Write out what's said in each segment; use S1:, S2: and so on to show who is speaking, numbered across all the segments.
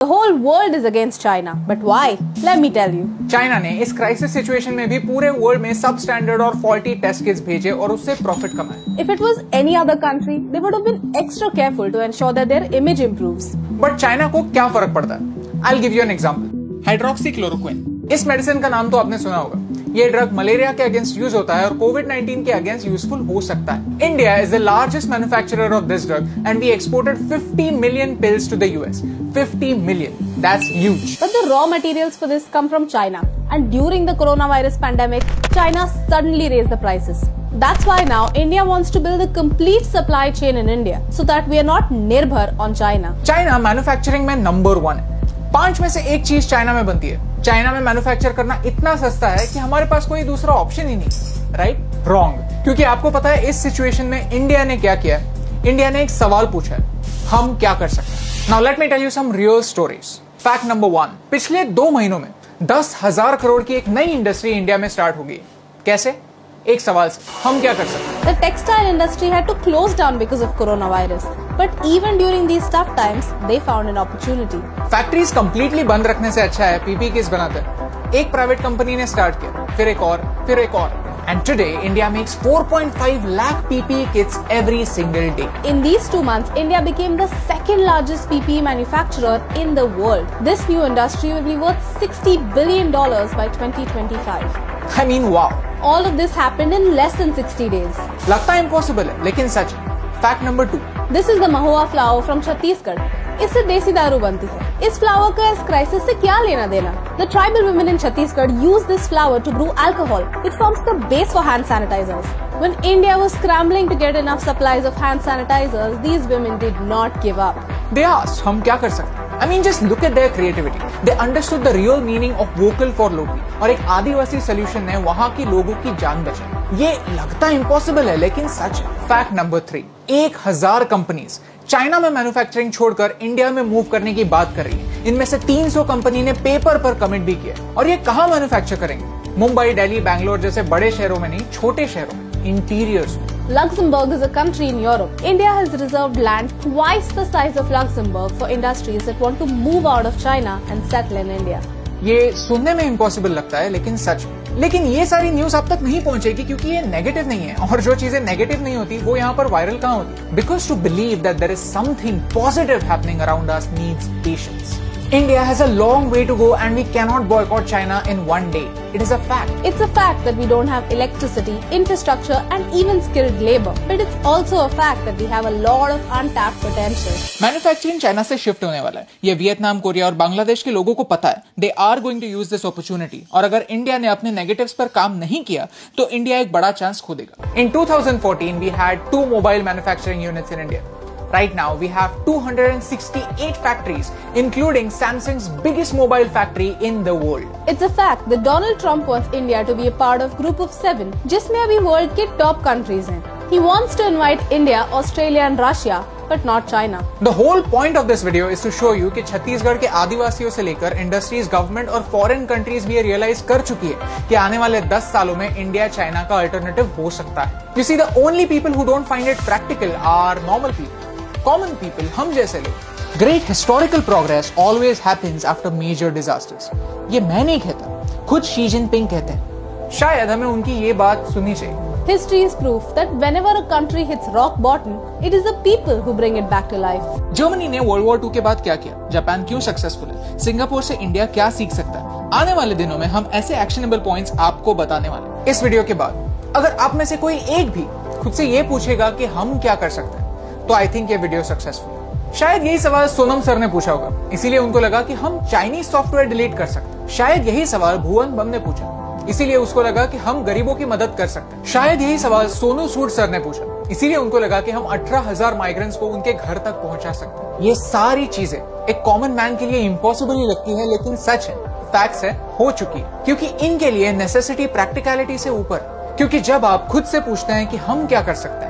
S1: The whole world is against China. But why? Let me tell you.
S2: China ने इस crisis situation में भी पूरे वर्ल्ड में सब स्टैंडर्ड और फॉल्टी टेस्ट किट्स भेजे और उससे प्रॉफिट कमाए
S1: If it was any other country, they would have been extra careful to ensure that their image improves.
S2: But China को क्या फ़र्क पड़ता है I'll give you an example. Hydroxychloroquine इस मेडिसिन का नाम तो आपने सुना होगा ये ड्रग मलेरिया के अगेंस्ट यूज़ होता है और कोविड 19 के अगेंस्ट यूजफुल हो सकता है। India is the largest manufacturer of this drug and we exported 50 million pills to the US 50 million that's huge
S1: but the raw materials for this come from China and during the corona virus pandemic China suddenly raise the prices That's why now India wants to build a complete supply chain in India so that we are not nirbhar on China.
S2: China manufacturing mein number 1 hai. पाँच में से एक चीज़ China में बनती है। China में manufacture करना इतना सस्ता है कि हमारे पास कोई दूसरा ऑप्शन ही नहीं राइट रॉन्ग क्योंकि आपको पता है, इस सिचुएशन में इंडिया ने क्या किया इंडिया ने एक सवाल पूछा है, हम क्या कर सकते हैं? Now let me tell you some real stories fact number one पिछले दो महीनों में दस हज़ार करोड़ की एक नई इंडस्ट्री इंडिया में स्टार्ट होगी कैसे? एक सवाल से हम क्या कर सकते हैं
S1: The textile industry had to close down because of coronavirus. But even during these tough times, they found an opportunity.
S2: Factories completely बंद रखने से अच्छा है पीपी किस बनाते हैं एक प्राइवेट कंपनी ने स्टार्ट किया फिर एक और फिर एक और and today India makes 4.5 lakh PP kits every single day
S1: In these two months, India became the second largest PPE manufacturer in the world. This new industry will be worth $60 billion by 2025.
S2: I mean wow
S1: All of this happened in less than 60 days.
S2: लगता है impossible है लेकिन सच है fact number two
S1: This is the Mahua flower from Chhattisgarh इससे देसी दारू बनती है इस फ्लावर का इस क्राइसिस से क्या लेना देना the tribal women in Chhattisgarh use this flower to brew alcohol which forms the base for hand sanitisers When India was scrambling to get enough supplies of hand sanitizers, these women did not give up.
S2: They asked हम क्या कर सकते हैं I mean just look at their creativity They understood the real meaning of vocal for local और एक आदिवासी solution है, वहाँ की लोगों की जान बचाई ये लगता इम्पॉसिबल है, लेकिन सच फैक्ट नंबर थ्री एक हज़ार कंपनीज़ चाइना में मैन्युफैक्चरिंग छोड़कर इंडिया में मूव करने की बात कर रही है। इनमें से 300 कंपनी ने पेपर पर कमिट भी किया और ये कहाँ मैन्युफैक्चर करेंगे? मुंबई, दिल्ली, बैंगलोर जैसे बड़े शहरों में नहीं, छोटे शहरों में। इंटीरियर्स में।
S1: Luxembourg is a country in Europe. India has reserved land twice the size of Luxembourg for industries that want to move out of China and settle in India.
S2: ये सुनने में इम्पॉसिबल लगता है लेकिन सच है। लेकिन ये सारी न्यूज आप तक नहीं पहुंचेगी क्योंकि ये नेगेटिव नहीं है और जो चीजें नेगेटिव नहीं होती वो यहाँ पर वायरल कहाँ होती because to believe that there is something positive happening around us needs patience India has a long way to go and we cannot boycott China in one day. It is a fact.
S1: It's a fact that we don't have electricity, infrastructure, and even skilled labor. But it's also a fact that we have a lot of untapped potential.
S2: Manufacturing China से shift होने वाला है ये Vietnam Korea और बांग्लादेश के लोगों को पता है they are going to use this opportunity और अगर इंडिया ने अपने नेगेटिव्स पर काम नहीं किया तो इंडिया एक बड़ा चांस खो देगा in 2014 we had two mobile manufacturing units in India Right now, we have 268 factories, including Samsung's biggest mobile factory in the world.
S1: It's a fact that Donald Trump wants India to be a part of Group of Seven, जिसमें अभी world के top countries हैं. He wants to invite India, Australia and Russia, but not China.
S2: The whole point of this video is to show you कि छत्तीसगढ़ के आदिवासियों से लेकर industries government और फॉरेन कंट्रीज भी ये रियलाइज कर चुकी है कि आने वाले 10 सालों में इंडिया चाइना का अल्टरनेटिव हो सकता है you see the only people who don't find it practical are normal people Common people हम जैसे लोग great historical progress always happens after major disasters ये मैं नहीं कहता खुद शी जिनपिंग कहते हैं शायद हमें उनकी ये बात सुननी चाहिए
S1: History is proof that whenever a country hits rock bottom, it is the people who bring it back to life.
S2: Germany ने वर्ल्ड वॉर टू के बाद क्या किया जापान क्यों सक्सेसफुल है सिंगापुर से इंडिया क्या सीख सकता है आने वाले दिनों में हम ऐसे एक्शनेबल पॉइंट्स आपको बताने वाले हैं। इस वीडियो के बाद अगर आप में से कोई एक भी खुद से ये पूछेगा कि हम क्या कर सकते हैं तो आई थिंक ये वीडियो सक्सेसफुल शायद यही सवाल सोनम सर ने पूछा होगा। इसीलिए उनको लगा कि हम चाइनीज़ सॉफ्टवेयर डिलीट कर सकते हैं। शायद यही सवाल भुवन बम ने पूछा। इसीलिए उसको लगा कि हम गरीबों की मदद कर सकते हैं। शायद यही सवाल सोनू सूद सर ने पूछा। इसीलिए उनको लगा कि हम अठारह हज़ार माइग्रेंट्स को उनके घर तक पहुँचा सकते हैं। ये सारी चीज़ें एक कॉमन मैन के लिए इम्पॉसिबल ही लगती है, लेकिन सच है। फैक्ट्स है, हो चुकी है। क्योंकि इनके लिए नेसेसिटी प्रैक्टिकलिटी से ऊपर। क्योंकि जब आप खुद से पूछते हैं कि हम क्या कर सकते हैं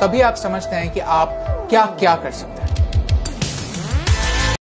S2: तभी आप समझते हैं कि आप क्या क्या कर सकते हैं।